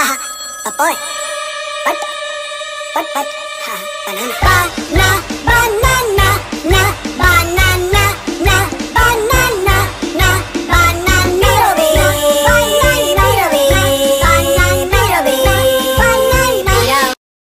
Haha, papoy. What? What? What? Ha, banana. Banana,